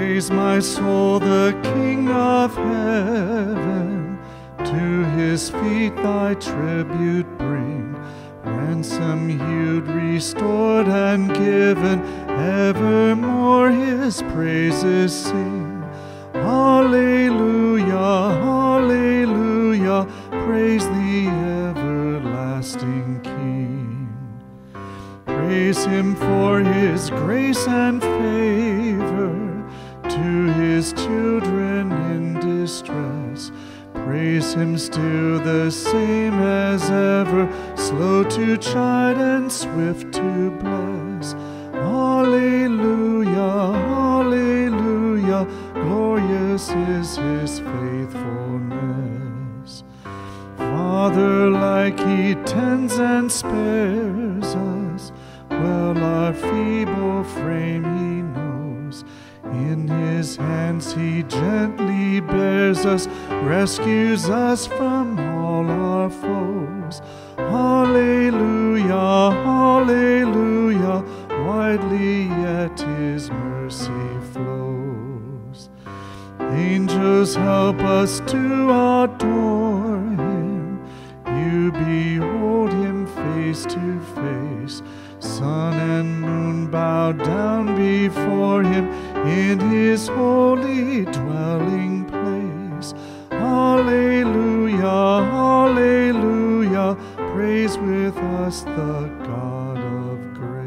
Praise my soul, the King of heaven. To his feet thy tribute bring. Ransom hewed, restored, and given. Evermore his praises sing. Alleluia, alleluia. Praise the everlasting King. Praise him for his grace and favor his children in distress. Praise him still the same as ever, slow to chide and swift to bless. Alleluia, alleluia, glorious is his faithfulness. Father, like he tends and spares us, well our feeble frame he knows. In his hands he gently bears us, rescues us from all our foes. Hallelujah, hallelujah, widely yet his mercy flows. Angels help us to adore him. You behold him face to face. Sun and moon bow down before him in his holy dwelling place. Alleluia, alleluia, praise with us the God of grace.